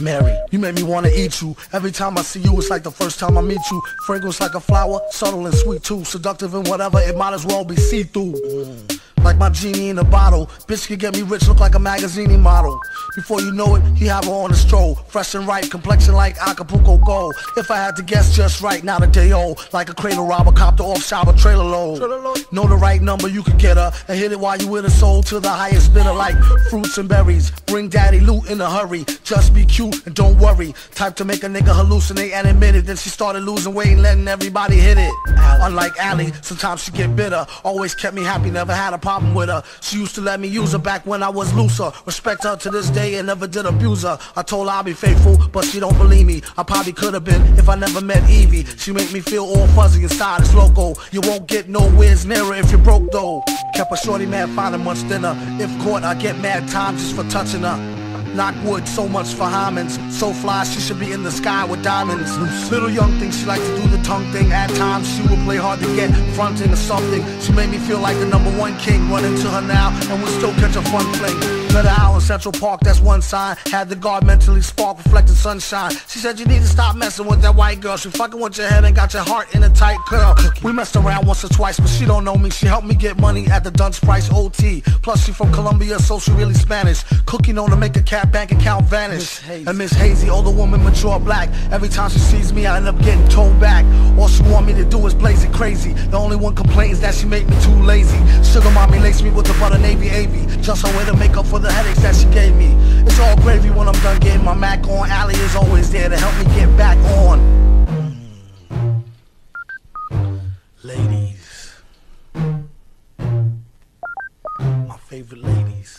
Mary, you make me wanna eat you. Every time I see you, it's like the first time I meet you. Fragrance like a flower, subtle and sweet too. Seductive and whatever, it might as well be see-through. Like my genie in a bottle. Bitch can get me rich, look like a magazine model. Before you know it, he have her on a stroll. Fresh and ripe, complexion like Acapulco gold. If I had to guess just right, now the day old. Like a cradle robber, copter off shower trailer load. Know the right number, you can get her. And hit it while you with a soul to the highest bidder like fruits and berries. Bring daddy loot in a hurry. Just be cute and don't worry. Type to make a nigga hallucinate and admit it. Then she started losing weight and letting everybody hit it. Unlike Allie, sometimes she get bitter. Always kept me happy, never had a problem with her. She used to let me use her back when I was looser. Respect her to this day and never did abuse her. I told her I'd be faithful, but she don't believe me. I probably could have been if I never met Evie. She make me feel all fuzzy inside, it's loco. You won't get nowhere's nearer if you're broke though. Kept a shorty mad finding much thinner. If caught, I get mad times just for touching her. Knockwood, so much for Hymens. So fly, she should be in the sky with diamonds. Loose. Little young thing, she like to do the tongue thing. At times, she will play hard to get, fronting or something. She made me feel like the number one king. Run into her now, and we'll still catch a fun fling. Met her out in Central Park, that's one sign. Had the guard mentally spark, reflecting sunshine. She said you need to stop messing with that white girl. She fucking with your head and got your heart in a tight curl. We messed around once or twice, but she don't know me. She helped me get money at the Dunce Price OT. Plus, she from Colombia, so she really Spanish. Cookie known to make a cat bank account vanish. And Miss Hazy, older woman, mature black. Every time she sees me, I end up getting towed back. All she want me to do is blaze it crazy. The only one complaint is that she make me too lazy. Sugar mommy laced me with the butter navy avy. Just a way to make up for the headaches that she gave me. It's all gravy when I'm done getting my Mac on. Allie is always there to help me get back on. Ladies. My favorite ladies.